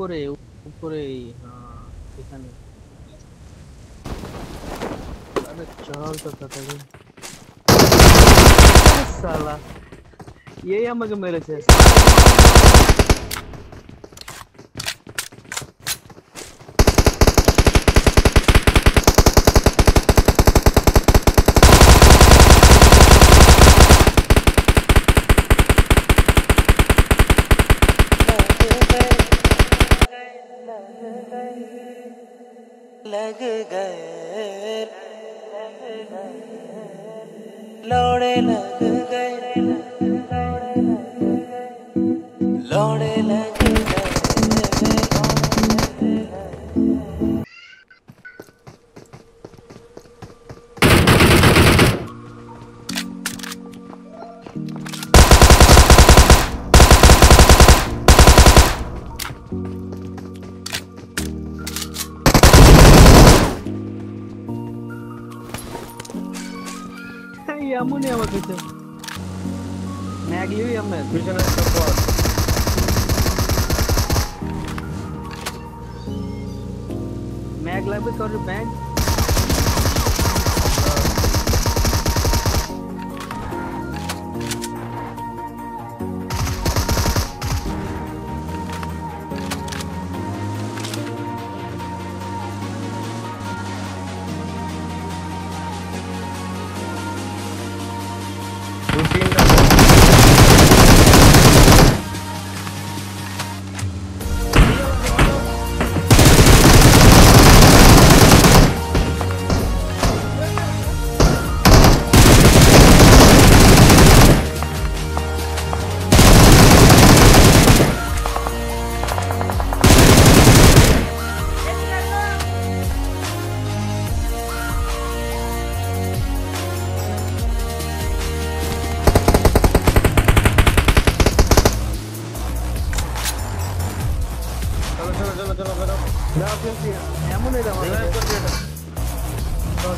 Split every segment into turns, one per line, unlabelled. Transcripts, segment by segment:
উপরে উপরে হ্যাঁ এখানে আরে চল তো তাড়াতাড়ি সালা এই আমাকে মেরেছে पीछे मैं अगली
भी हमने पीछे ना सबको मैं अगला भी कर बैंड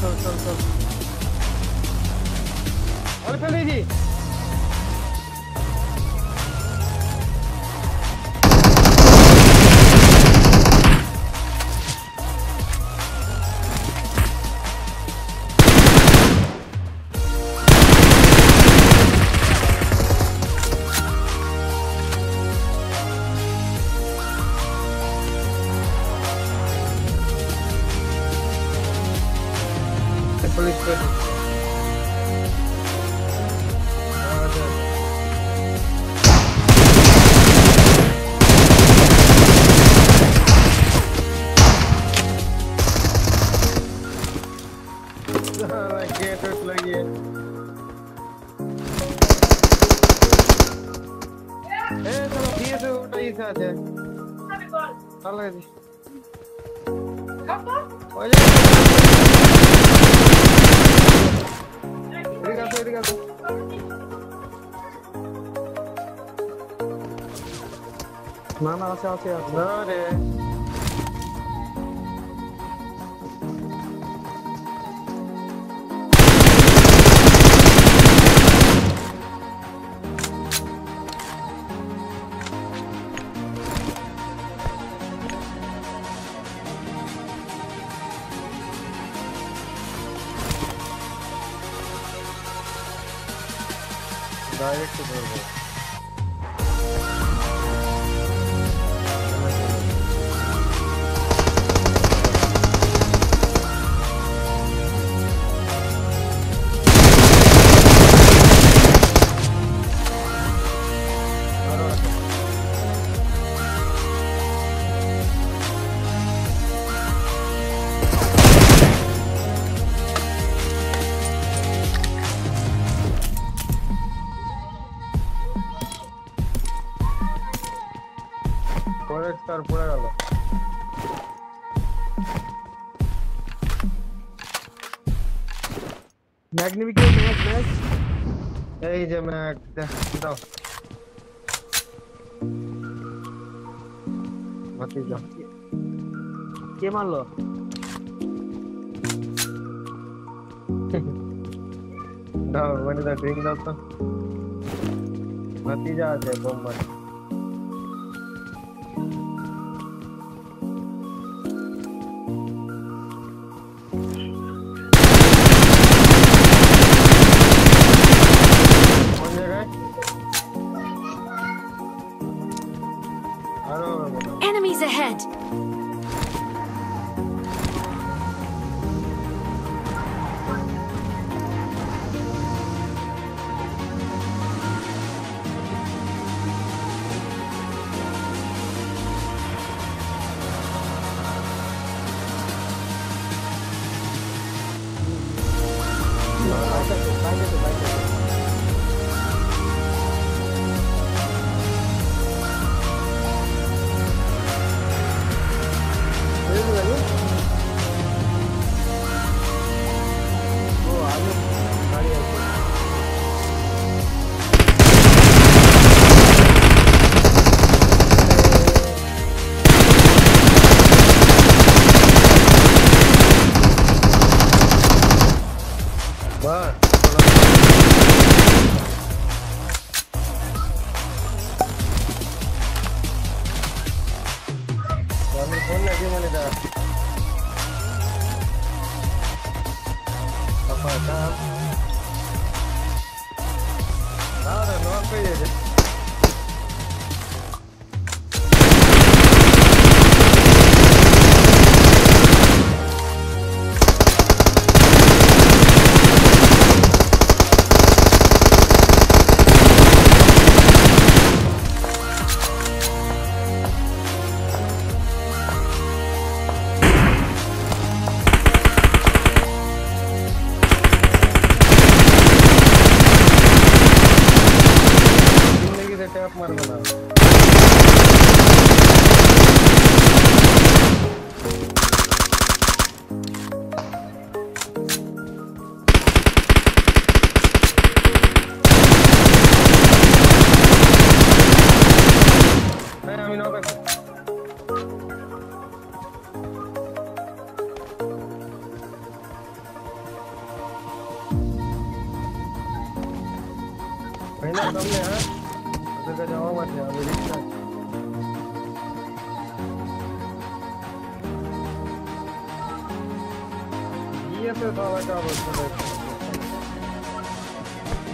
चल चल चल। अरे पहले जी। Felipe. Hey, hello, here's a nice idea. Have a
good. All right. mana hasil
hasil nah deh Direct de böyle. পরে তার পড়ে গেল
ম্যাগ নিবি কি ম্যাগ ম্যাগ
এই যে ম্যাক দাও বাতি যাও
কে মারলো
দাও মানে দা ড্রিঙ্ক দাও তো ভাতিজা আছে বোম্বাই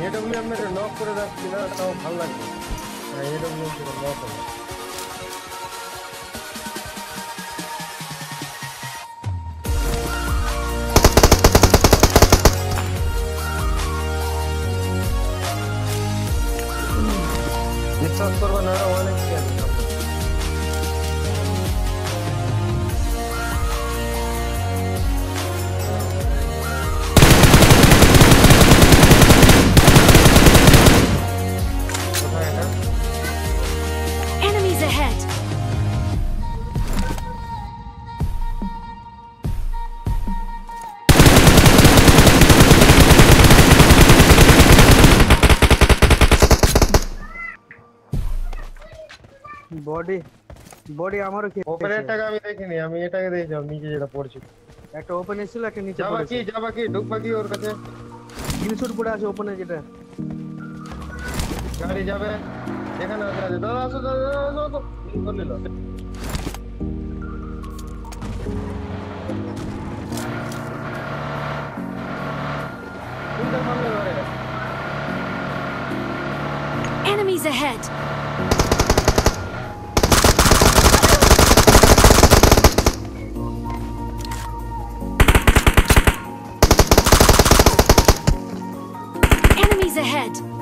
এডব্লিউ এর নক করে রাখছি না তাও ভালো হ্যাঁ এডব্লিউ নক হবে
বডি বডি আমারও খেয়ে
ওপেনেরটাকে আমি দেখিনি আমি এটাকে দেখেছি আমি নিচে যেটা পড়ছি
একটা ওপেন এসেছিল একটা নিচে
যাবা
পড়েছে
কি যাবা কি ঢুকবা কি ওর কাছে
স্ক্রিনশট পড়ে আছে ওপেনে যেটা
গাড়ি যাবে এখানে আছে আছে দাদা আসো দাদা দাদা, আসো আসো করে নিল তিনটার সামনে ধরে
Enemies ahead!
red.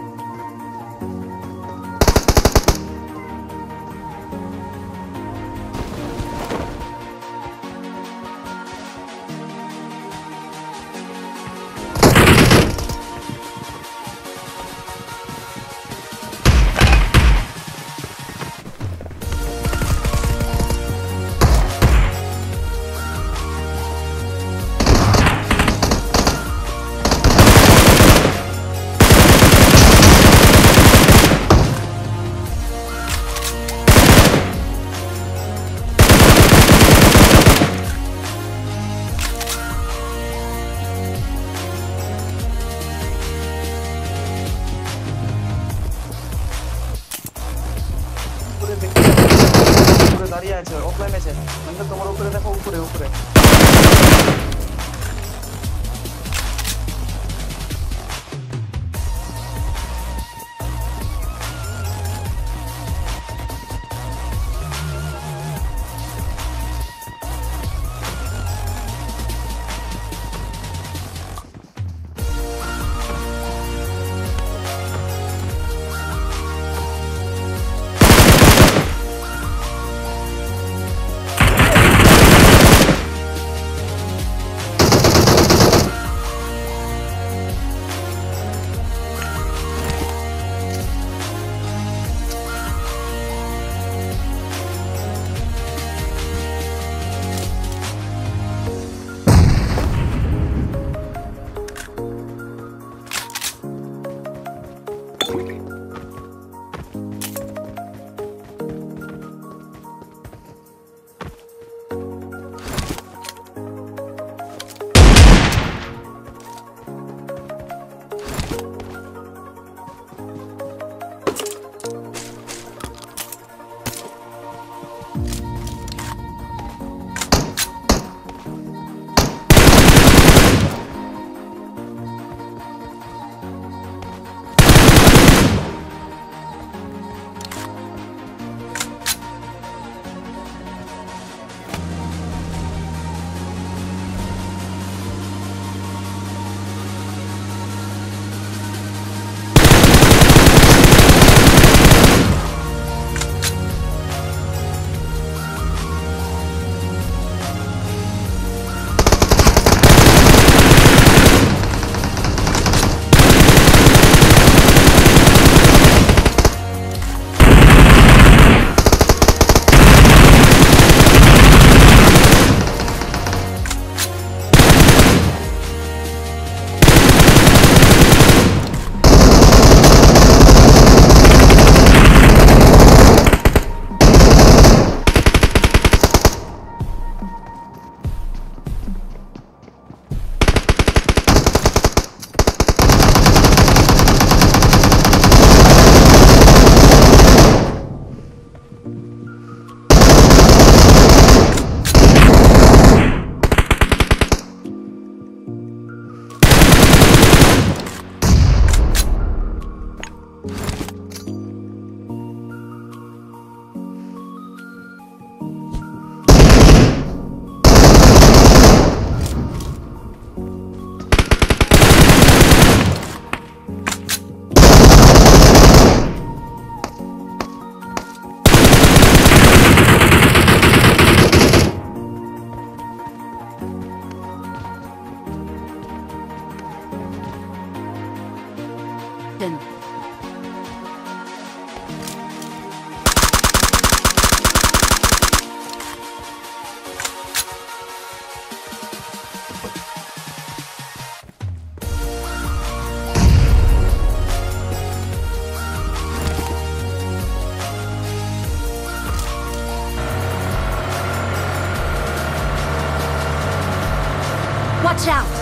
Watch out!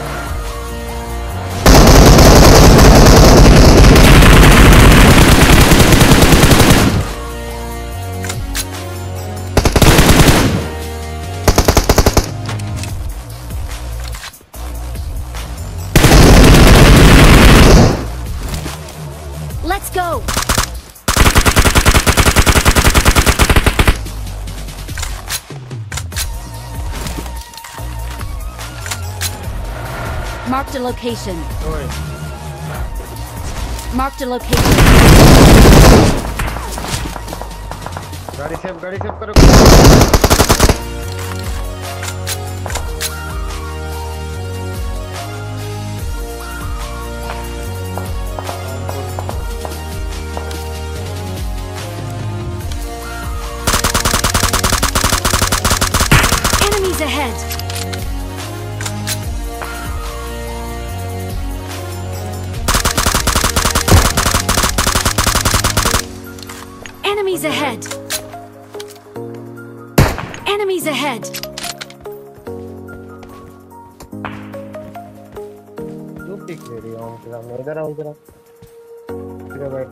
Marked a location.
Sorry.
Marked a location. Enemies ahead! Enemies ahead! Enemies ahead!
You pick the wrong club. No, either I'm gonna. Here, wait.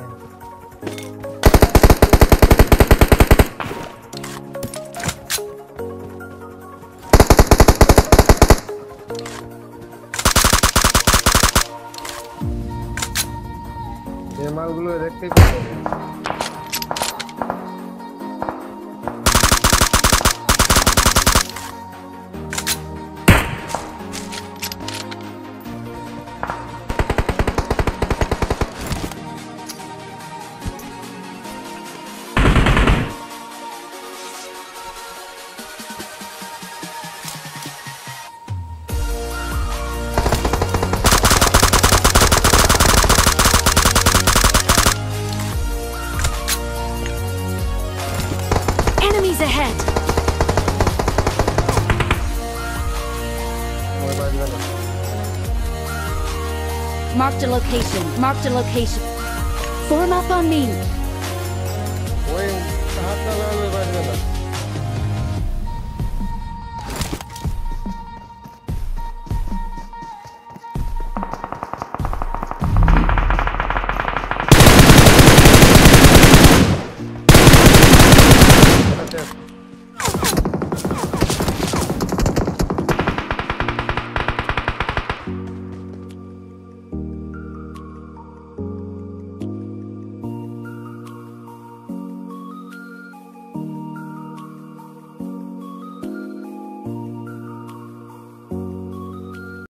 Here, my
glue is active.
Marked a location. Marked a location. Form up on me.